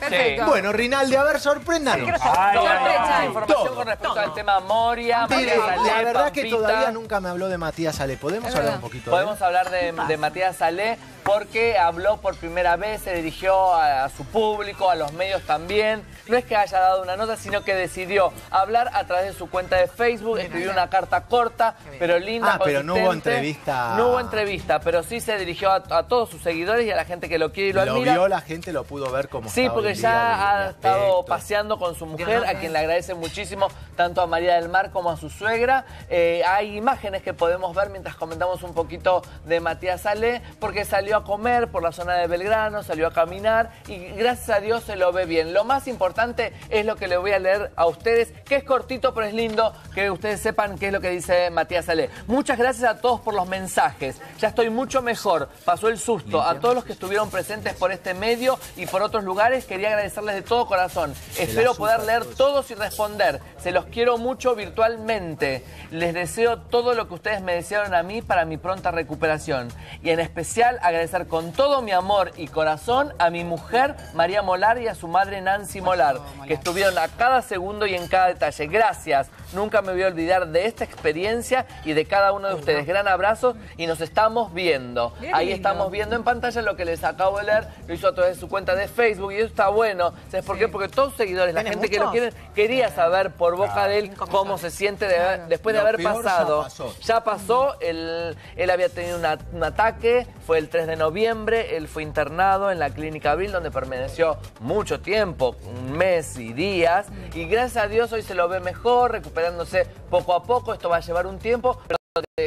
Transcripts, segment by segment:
Perfecto. Bueno, Rinaldi, a ver, sorpréndanos. Ay, Sorpresa. ay, Información Todo, con respecto al tema Moria, Mire, Matías la Salé, verdad que Pampita. todavía nunca me habló de Matías Ale. ¿Podemos hablar un poquito de él? Podemos hablar de, de Matías Salé porque habló por primera vez, se dirigió a, a su público, a los medios también. No es que haya dado una nota, sino que decidió hablar a través de su cuenta de Facebook, escribió una carta corta, pero linda, Ah, pero no hubo entrevista. No hubo entrevista, pero sí se dirigió a, a todos sus seguidores y a la gente que lo quiere y lo, Lo admira. vio la gente, lo pudo ver como Sí, porque ya de- ha de estado paseando con su mujer, a quien le agradece muchísimo, tanto a María del Mar como a su suegra. Eh, hay imágenes que podemos ver mientras comentamos un poquito de Matías Ale, porque salió a comer por la zona de Belgrano, salió a caminar y gracias a Dios se lo ve bien. Lo más importante es lo que le voy a leer a ustedes, que es cortito pero es lindo que ustedes sepan qué es lo que dice Matías Ale. Muchas gracias a todos por los mensajes. Ya estoy mucho mejor. Pasó el susto. A todos los que estuvieron presentes por este medio y por otros lugares, quería agradecerles de todo corazón. Espero poder leer todos y responder. Se los quiero mucho virtualmente. Les deseo todo lo que ustedes me desearon a mí para mi pronta recuperación. Y en especial agradecer con todo mi amor y corazón a mi mujer María Molar y a su madre Nancy Molar, que estuvieron a cada segundo y en cada detalle. Gracias. Nunca me voy a olvidar de esta experiencia y de cada uno de ustedes. Gran abrazo y nos estamos viendo. Ahí estamos viendo en pantalla lo que les acabo de leer. Lo hizo a través de su cuenta de Facebook y eso está bueno. ¿Sabes por qué? Porque todos seguidores, la ¿Tiene gente que lo quieren, quería saber por boca de él cómo se siente de- después de haber peor ya pasado. pasó. Ya pasó, él, él había tenido una- un ataque, fue el 3 de noviembre, él fue internado en la clínica Abril donde permaneció mucho tiempo, un mes y días, y gracias a Dios hoy se lo ve mejor, recuperándose poco a poco, esto va a llevar un tiempo, pero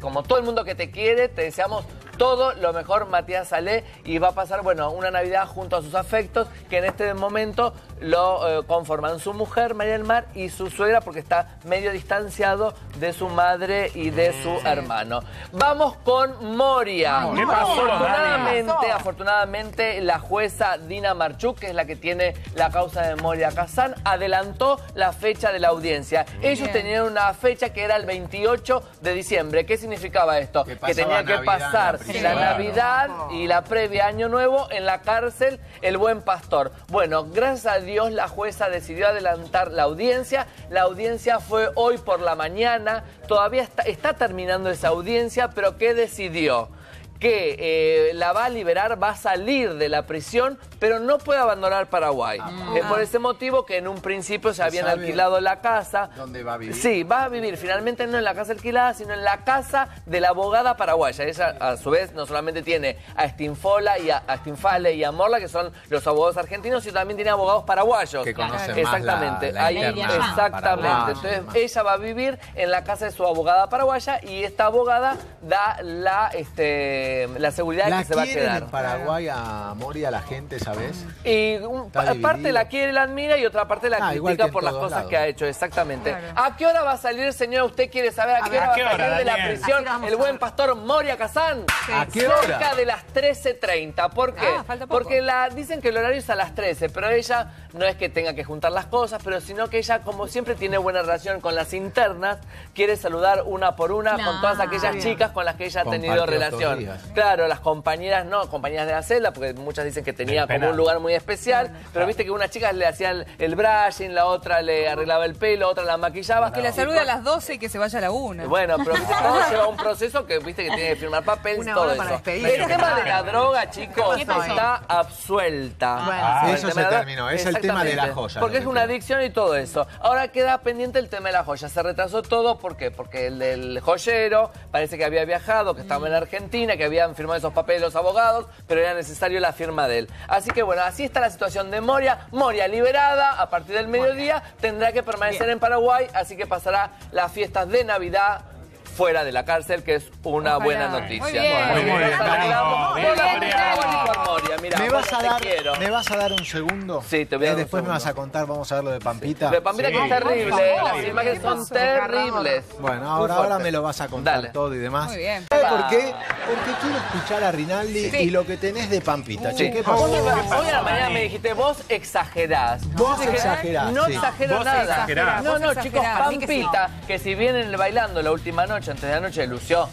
como todo el mundo que te quiere, te deseamos todo lo mejor, Matías Salé, y va a pasar, bueno, una Navidad junto a sus afectos, que en este momento lo eh, conforman su mujer, María del Mar, y su suegra, porque está medio distanciado de su madre y de su hermano. Vamos con Moria. ¿Qué pasó, afortunadamente, afortunadamente, la jueza Dina Marchuk, que es la que tiene la causa de Moria Kazán, adelantó la fecha de la audiencia. Ellos Bien. tenían una fecha que era el 28 de diciembre. ¿Qué significaba esto? Que tenía que Navidad en la pasar la. Navidad y la previa Año Nuevo en la cárcel El Buen Pastor. Bueno, gracias a Dios la jueza decidió adelantar la audiencia. La audiencia fue hoy por la mañana. Todavía está, está terminando esa audiencia, pero ¿qué decidió? Que eh, la va a liberar, va a salir de la prisión, pero no puede abandonar Paraguay. Es por ese motivo que en un principio se habían alquilado la casa. dónde va a vivir? Sí, va a vivir finalmente no en la casa alquilada, sino en la casa de la abogada paraguaya. Ella, a su vez, no solamente tiene a Stinfola y a, a Stinfale y a Morla, que son los abogados argentinos, sino también tiene abogados paraguayos. Que conocen más Exactamente. la- la Ahí- interna exactamente. Entonces, ella va a vivir en la casa de su abogada paraguaya y esta abogada da la, este, la seguridad de ¿La que se va a quedar. en Paraguay a Moria la gente, sabes? Y un- parte la quiere, la admira y otra parte la Ah, critica por las cosas lados. que ha hecho, exactamente. Claro. ¿A qué hora va a salir, señora? ¿Usted quiere saber a, qué hora ¿a va a salir hora, de la prisión el buen pastor Moria Kazán? ¿A qué hora? Cerca de las 13.30. ¿Por qué? Ah, falta poco. Porque la, dicen que el horario es a las 13, pero ella no es que tenga que juntar las cosas, pero sino que ella, como siempre tiene buena relación con las internas, quiere saludar una por una con todas aquellas chicas con las que ella ha tenido relación. Claro, las compañeras no, compañeras de la celda, porque muchas dicen que tenía como un lugar muy especial, pero viste que unas chicas le hacían el brushing, la otra le arreglaba el pelo, otra la maquillaba. Que la salude a las 12 y que se vaya a la 1. Bueno, pero viste, todo lleva un proceso que viste que tiene que firmar papel y Una todo hora para eso. El tema de la droga, chicos, está absuelta. Bueno. Ah, eso tema se terminó, es el tema de la joya, Porque es una adicción y todo eso. Ahora queda pendiente el tema de la joya. Se retrasó todo, ¿por qué? Porque el del joyero parece que había viajado, que estaba en Argentina, que habían firmado esos papeles los abogados, pero era necesario la firma de él. Así que bueno, así está la situación de Moria. Moria liberada a partir del mediodía, tendrá que permanecer en Paraguay, así que pasará las fiestas de Navidad fuera de la cárcel, que es una Ojalá. buena noticia. Muy bien. Muy bien, Bien, Moria. Mira, ¿Me vas, a dar, quiero. ¿Me vas a dar un segundo? Sí, te voy a Eh, dar un Después me vas a contar, vamos a ver lo de Pampita. De Pampita que es terrible, eh, las imágenes ¿Qué son terribles. Bueno, ahora, Muy ahora me lo vas a contar Dale. todo y demás. Muy bien. ¿Sabes por qué? Porque quiero escuchar a Rinaldi Sí. y lo que tenés de Pampita. Che, ¿qué pasó? Hoy a la mañana me dijiste, vos exagerás. Vos exagerás, No sí. exagero Vos nada. exagerás. No, no, chicos. Pampita, que si bien en el bailando la última noche, antes de la noche, lució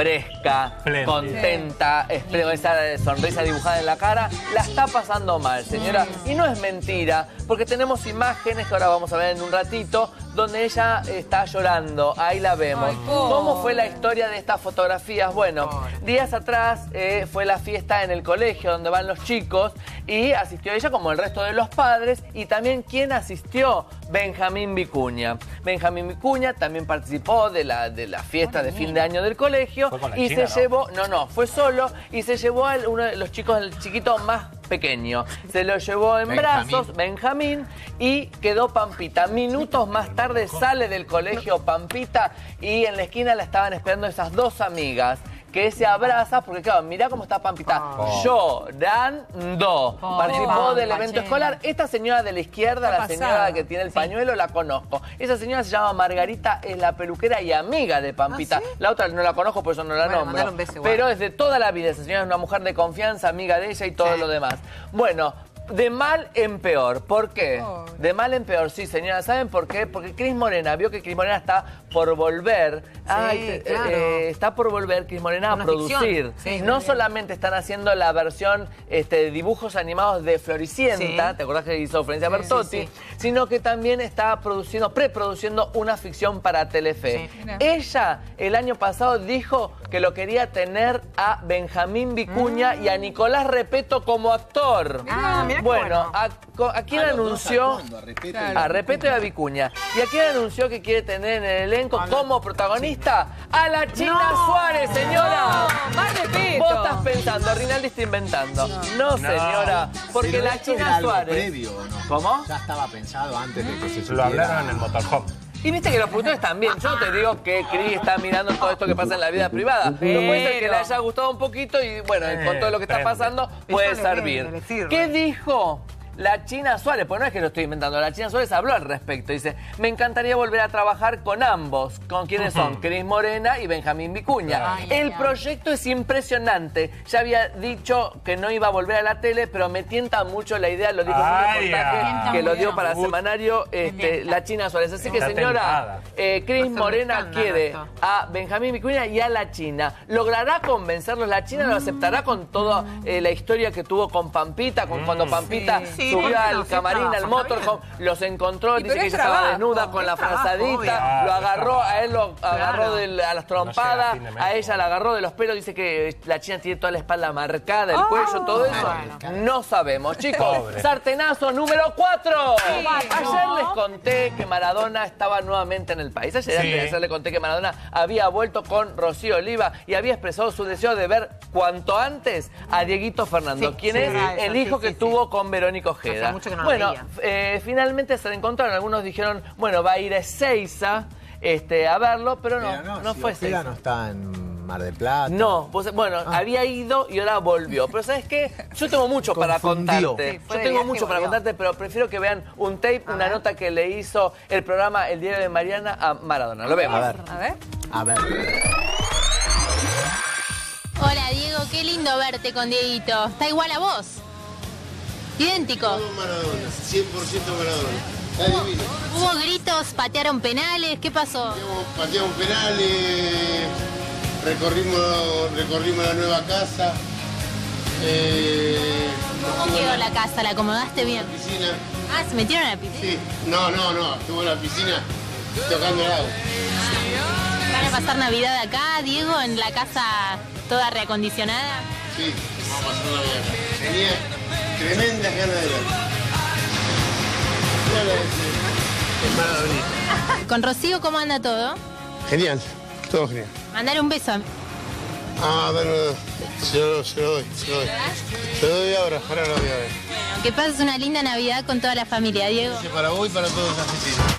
fresca, Espléndida. contenta, esple- esa sonrisa dibujada en la cara, la está pasando mal, señora. Y no es mentira, porque tenemos imágenes que ahora vamos a ver en un ratito, donde ella está llorando. Ahí la vemos. Ay. ¿Cómo fue la historia de estas fotografías? Bueno, días atrás eh, fue la fiesta en el colegio donde van los chicos y asistió ella como el resto de los padres y también quien asistió, Benjamín Vicuña. Benjamín Vicuña también participó de la, de la fiesta de fin de año del colegio Y China, se ¿no? llevó, no, no, fue solo y se llevó a uno de los chicos, el chiquito más pequeño. Se lo llevó en Benjamín. brazos, Benjamín, y quedó Pampita. Minutos más tarde sale del colegio Pampita y en la esquina la estaban esperando esas dos amigas que se abrazan, porque claro, mirá cómo está Pampita. Llorando. Participó Pampa, del evento escolar. Esta señora de la izquierda, la señora que tiene el pañuelo, la conozco. Esa señora se llama Margarita, es la peluquera y amiga de Pampita. La otra no la conozco, por eso no la Bueno, nombro. un beso. Pero es de toda la vida. Esa señora es una mujer de confianza, amiga de ella y todo lo demás. Bueno, de mal en peor. ¿Por qué? Oh. De mal en peor, sí, señora. ¿Saben por qué? Porque Cris Morena vio que Cris Morena está por volver. Ay, te- claro. eh, está por volver Cris Morena a producir. Sí, no solamente están haciendo la versión este, de dibujos animados de Floricienta, Sí. ¿te acordás que hizo Florencia Bertotti? sí, Sino que también está produciendo, preproduciendo una ficción para Telefe. Sí. Ella el año pasado dijo que lo quería tener a Benjamín Vicuña y a Nicolás Repeto como actor. Ah, bueno, bueno. ¿a, quién A anunció? a Repeto y Claro. A Repeto y a Vicuña. ¿Y a quién anunció que quiere tener en el elenco como protagonista? A la China Suárez, señora. No, más. Vos estás pensando, Rinaldi está inventando. No, señora, porque Pero la China Suárez. previo, ¿o no? ¿Cómo? Ya estaba pensado antes de que se Lo hablaron en el motorhome. Y viste que los productores también. Yo no te digo que Cris está mirando todo esto que pasa en la vida privada. Pero puede ser que le haya gustado un poquito y bueno, con todo lo que está pasando puede servir. ¿Qué dijo? La China Suárez, pues no es que lo estoy inventando, la China Suárez habló al respecto. Dice, me encantaría volver a trabajar con ambos. ¿Con quiénes son? Cris Morena y Benjamín Vicuña. Ay, El ay, ay. proyecto es impresionante. Ya había dicho que no iba a volver a la tele, pero me tienta mucho la idea, lo dijo en un reportaje que lo dio para el Uy. semanario este, La China Suárez. Así que Está señora, eh, Cris Morena quiere a Benjamín Vicuña y a la China. ¿Logrará convencerlos? ¿La China lo aceptará con toda eh, la historia que tuvo con Pampita? Con cuando Pampita Sí. Subió al camarín, al motorhome, los encontró, Y dice que ella estaba desnuda con la frazadita, lo agarró, a él lo agarró a las trompadas, a ella la agarró de los pelos, dice que la China tiene toda la espalda marcada, el cuello, todo eso. No sabemos. Chicos, sartenazo número 4. Sí. Ayer les conté que Maradona estaba nuevamente en el país. Ayer, Sí. antes de ayer les conté que Maradona había vuelto con Rocío Oliva y había expresado su deseo de ver cuanto antes a Dieguito Fernando, Sí, quien sí, es el hijo sí, que sí, tuvo con Verónica Ojeda. Hace mucho que no lo bueno, eh, finalmente se encontraron. Algunos dijeron, bueno, va a ir a Ezeiza este, a verlo, pero no, Pero no, si fue Ezeiza. no está en Mar del Plata. No, bueno, Ah. había ido y ahora volvió. Pero ¿sabes qué? Yo tengo mucho para contarte. Sí, Yo tengo mucho para contarte, pero prefiero que vean un tape, una nota que le hizo el programa El Diario de Mariana a Maradona. Lo vemos. A ver. A ver. A ver. Hola Diego, qué lindo verte con Dieguito. Está igual a vos. Idéntico. Todo Maradona, 100% Maradona. Está divino. Hubo gritos, patearon penales, ¿qué pasó? Pateamos, penales, recorrimos, recorrimos la nueva casa. Eh, ¿Cómo quedó la casa? ¿La acomodaste bien? piscina. Ah, se metieron a la piscina. Sí, no, no, no, estuvo en la piscina tocando el agua. ¿Van a pasar Navidad acá, Diego, en la casa toda reacondicionada? Sí, vamos a pasar la vida acá. Tenía tremendas ganas de. Con Rocío, ¿cómo anda todo? Genial, todo genial. Mandar un beso. Ah, bueno, se lo, se lo doy, se lo doy. Se lo doy ahora, ahora lo voy a ver. Que pases una linda Navidad con toda la familia, Diego. Para vos y para todos los argentinos.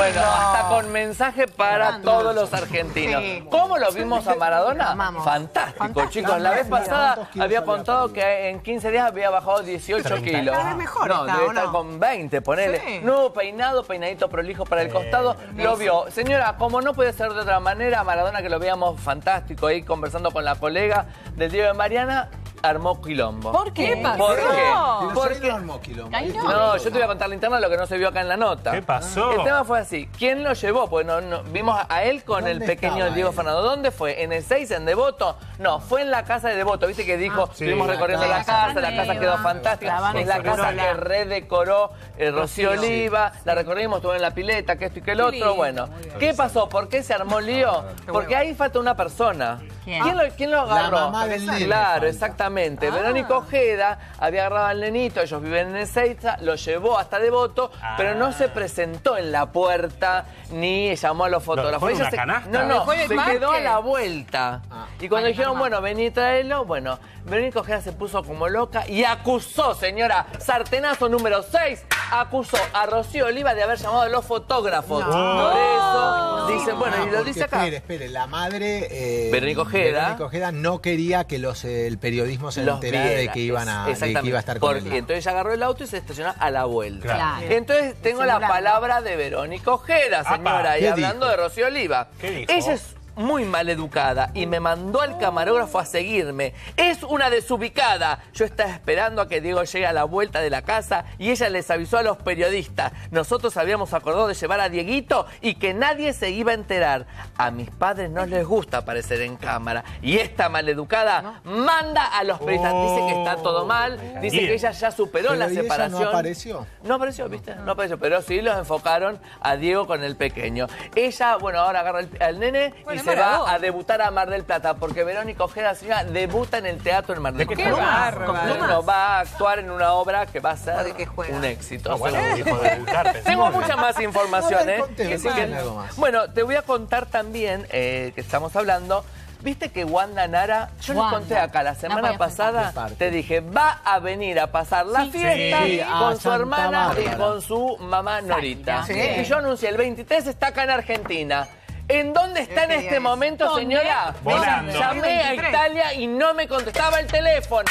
Bueno, hasta con mensaje para todos los argentinos. Sí. ¿Cómo lo vimos a Maradona? Fantástico, Fantástico. chicos. La vez pasada ¿cuántos kilos había contado que en 15 días había bajado 18 30. kilos. Cada vez mejor No, está, debe ¿o estar no? con 20, ponele. Sí. Nuevo peinado, peinadito prolijo para el costado. Lo vio. Señora, como no puede ser de otra manera, Maradona que lo veíamos fantástico ahí conversando con la colega del Diego de Mariana, armó quilombo. ¿Por qué? ¿Por ¿Por qué? qué? Porque- no armó quilombo. Ay, no. No, yo te voy a contar la interna lo que no se vio acá en la nota. ¿Qué pasó? El tema fue así. ¿Quién lo llevó? Pues no, no- vimos a él con el ¿Dónde pequeño Diego él? Fernando. ¿Dónde fue? ¿En el 6, en Devoto? No, fue en la casa de Devoto. ¿Viste que dijo? sí, Estuvimos recorriendo la casa. casa, la casa quedó fantástica. Es la casa que redecoró eh, Rocío Oliva. La recorrimos, estuvo en la pileta, que esto y que el Qué otro. Bueno. ¿qué pasó? ¿Por qué se armó lío? Porque ahí falta una persona. ¿Quién? lo, quién lo agarró? mamá del nene Claro, falta. Exactamente. Ah. Verónica Ojeda había agarrado al nenito, ellos viven en Ezeiza, lo llevó hasta Devoto, Ah. pero no se presentó en la puerta ni llamó a los fotógrafos. dejó en Ella una se, canasta? no, ¿Lo no, se quedó a la vuelta. Ah. Y cuando Ay, dijeron, mamá. bueno, vení y traelo, bueno, Verónica Ojeda se puso como loca y acusó, señora, sartenazo número 6, acusó a Rocío Oliva de haber llamado a los fotógrafos. Por eso, dice, bueno, y lo porque, dice acá. Espere, espere, la madre. eh, Verónica Ojeda. Verónica Ojeda no quería que los, eh, el periodismo se los enterara de viera. que iban a, de que iba a estar con Porque él. entonces ella agarró el auto y se estacionó a la vuelta. Claro. Entonces tengo la palabra de Verónica Ojeda, señora, y ¿Qué hablando dijo? de Rocío Oliva. ¿Qué dijo? Ella es muy maleducada y me mandó al camarógrafo a seguirme. Es una desubicada. Yo estaba esperando a que Diego llegue a la vuelta de la casa y ella les avisó a los periodistas. Nosotros habíamos acordado de llevar a Dieguito y que nadie se iba a enterar. A mis padres no les gusta aparecer en cámara y esta maleducada manda a los periodistas. Dice que está todo mal, dice Bien. que ella ya superó Pero la ¿y ella no separación. apareció? No apareció, ¿viste? No apareció, pero sí los enfocaron a Diego con el pequeño. Ella, bueno, ahora agarra el- al nene Bueno, y es se va a debutar a Mar del Plata, porque Verónica Ojeda, señora, debuta en el teatro en Mar del ¿De qué Plata. Bueno, va a actuar en una obra que va a ser ¿De qué juega? un éxito. Ah, bueno, dijo debutar. Tengo mucha más información, ¿eh? sí que-. Bueno, te voy a contar también, eh, que estamos hablando, viste que Wanda Nara, yo les Wanda. conté acá la semana pasada, te dije, va a venir a pasar la Sí. fiesta Sí, con su hermana y con su mamá Norita. Sí. Y yo anuncié, el 23 está acá en Argentina. ¿En dónde está en este momento, ¿Dónde? señora? Volando. Llamé a 23. Italia y no me contestaba el teléfono.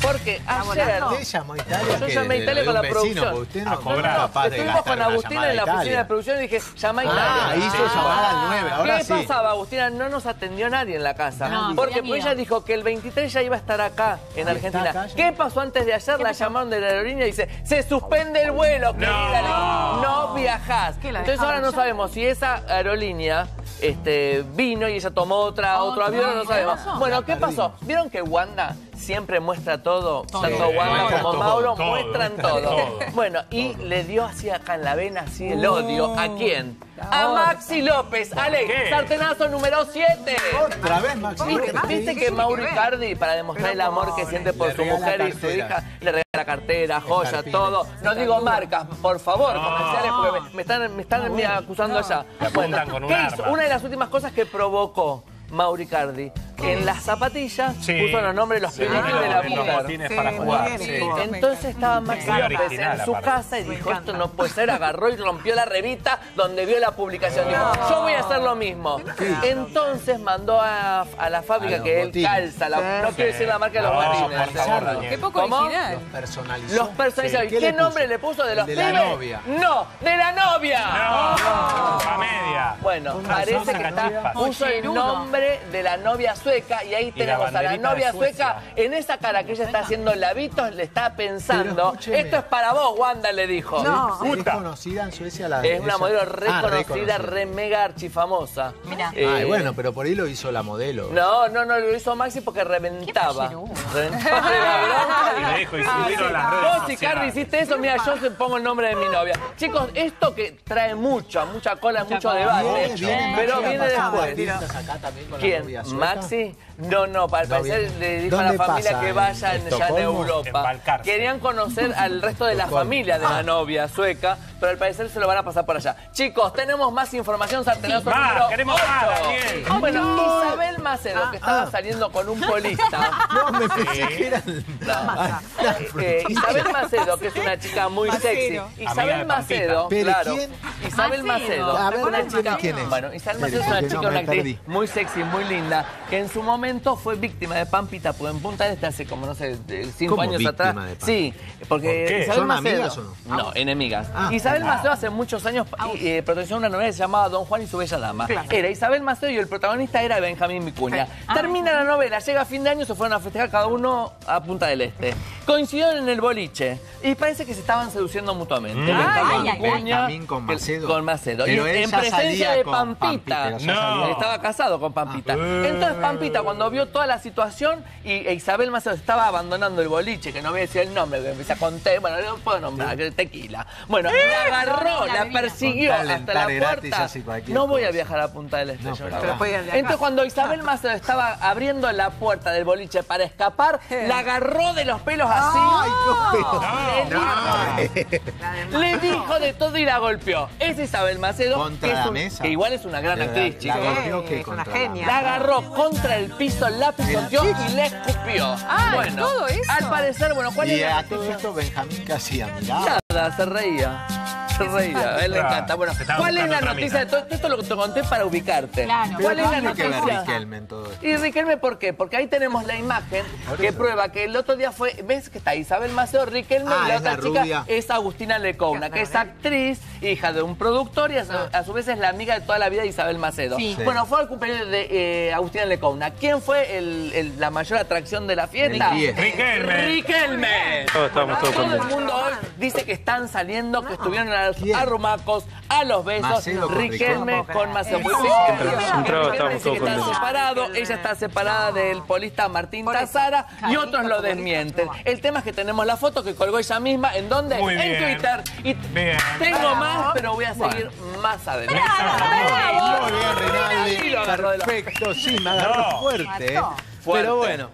Porque ayer... ¿Usted llamó a Italia? Yo llamé a Italia con la producción. usted no, de Estuvimos con Agustina llamada en la oficina de producción y dije, llama a Italia. Ah, hizo Ah. llamar al 9, ahora ¿Qué sí. pasaba, Agustina? No nos atendió nadie en la casa. No, porque pues ella dijo que el 23 ya iba a estar acá, en ¿Y Argentina. ¿Qué pasó antes de ayer? La llamaron de la aerolínea y dice, se suspende el vuelo, querida. No viajás. ¿Qué, la Entonces ahora no sabemos si esa aerolínea este, vino y ella tomó otra, otro Otro, avión, no ¿qué sabemos. Bueno, ¿qué pasó? ¿Vieron que Wanda siempre muestra todo? Tanto Sí, Wanda como todo, Mauro todo, muestran muestra todo. todo. Bueno, y le dio así acá en la vena, así el odio. ¿A quién? A Maxi López. Ale, qué? sartenazo número 7. Otra vez, Maxi. ¿Viste, ¿Qué viste que Mauro Icardi, para demostrar el amor que siente por su mujer y su hija, le regala cartera, joya, todo? No digo marcas, por favor, comerciales, porque me, me están, me están me acusando allá. Un ¿qué hizo? Una de las últimas cosas que provocó Mauro En las zapatillas Sí. puso los nombres de los Sí, pelitos de la los botines Sí, para jugar. Entonces estaba Maxi López en su casa y dijo, esto no puede ser, agarró y rompió la revista donde vio la publicación. Dijo, yo voy a hacer lo mismo. Entonces mandó a, a la fábrica A los que él botines. calza, la- no quiero decir la marca de los botines. Qué poco ¿Cómo? original. Los personalizó. Los personalizados. Sí. ¿Qué, ¿Qué le nombre le puso de los de la novia. No, de la novia. No, a media. Bueno, parece que está, puso el nombre de la novia sueca y ahí Y la tenemos a la novia sueca en esa cara que ella está haciendo labitos, le está pensando, esto es para vos, Wanda, le dijo. No. ¿Es Puta. conocida en Suecia la Es una modelo Ah, reconocida, reconocida. re mega archifamosa. Mirá. Eh, Ay, bueno, pero por ahí lo hizo la modelo. No, no, no, lo hizo Maxi porque reventaba. Reventaba de la bronca. Y le dijo, y subieron las redes Vos, si. Carly hiciste eso, mira, yo se pongo el nombre de mi novia. Chicos, esto que trae mucha, mucha cola, mucho debate. Pero Maxi viene después. fiestas acá también con la ¿Quién? novia No, no, para No parecer le dijo a la ¿Dónde familia pasa? que ¿En vaya en, ya Estocolmo? Europa. Querían conocer al resto de la familia de la novia sueca, pero al parecer se lo van a pasar por allá. Chicos, tenemos más información, sartenazo Más, número queremos más, ocho. Daniel. Bueno, Isabel Macedo, que estaba saliendo con un polista. No, me pensé que era... Eh, Isabel Macedo, que es una chica muy Macero. sexy. Isabel de Macedo, Pero claro. ¿quién? Isabel Macedo. A ver, una chica, quién es. Bueno, Isabel Macedo es una chica, no, una actriz perdí. muy sexy, muy linda, que en su momento fue víctima de Pampita, porque en Punta del Este hace como, no sé, de cinco ¿Cómo años atrás. de? Sí, porque ¿Por qué? Isabel ¿Son Macedo. amigas o no? No, enemigas. Ah. Isabel Isabel Maceo hace muchos años eh, protagonizó una novela que se llamaba Don Juan y su bella dama. Era Isabel Maceo y el protagonista era Benjamín Micuña. Termina la novela, llega a fin de año, se fueron a festejar cada uno a Punta del Este. Coincidieron en el boliche y parece que se estaban seduciendo mutuamente. Mm. Benjamín Ay, ay, ay. Micuña Benjamín con Macedo. Con Macedo. Pero y él en presencia salía de Pampita. No. Estaba casado con Pampita. Entonces Pampita, cuando vio toda la situación y e Isabel Macedo estaba abandonando el boliche, que no voy a decir el nombre, que empieza con T, bueno, no puedo nombrar, que tequila. Bueno, la agarró, la la persiguió hasta la puerta. No voy a viajar a Punta del Este. No, pero de. Entonces cuando Isabel Macedo estaba abriendo la puerta del boliche para escapar, la agarró de los pelos así. Le dijo- Le dijo de todo y la golpeó. Es Isabel Macedo, Contra que, la un- mesa. que igual es una gran La- actriz, la chicos. es una genia. La agarró contra el piso, la pisoteó y le escupió. Ah, bueno, ¿todo eso? al parecer, bueno, ¿cuál Y es la a todo esto Benjamín que hacía, miraba. Nada, se reía. Se reía, a él le Claro, encanta. Bueno, ¿cuál es la noticia de todo esto? lo que te conté para ubicarte. Claro. ¿Cuál es la tiene que ver noticia? Riquelme en todo esto. Y Riquelme, ¿por qué? Porque ahí tenemos la imagen que prueba que el otro día fue, ¿ves que está Isabel Maceo, Riquelme Ah, y la es otra la chica rubia. es Agustina Lecouna, que es actriz, hija de un productor y a su, a su vez es la amiga de toda la vida de Isabel Macedo. Sí. Sí. Bueno, fue al cumpleaños de eh, Agustina Lecouna. ¿Quién fue el- el- la mayor atracción de la fiesta? Riquelme. Riquelme. Todos estábamos todos Todo el mundo hoy dice que están saliendo, que estuvieron a los ¿Quién? arrumacos, a los besos. Con Riquelme Riquelme. con. Riquelme Un trago, dice estamos que contentos. separados, ella está separada del polista Martín. Tazara y otros lo desmienten. El tema es que tenemos la foto que colgó ella misma, ¿en dónde? Muy en bien. Twitter. Y Bien. tengo más, pero voy a seguir más adelante. Muy bien, Perfecto, sí, me agarró No. fuerte. ¿eh? Fuerte. Pero bueno.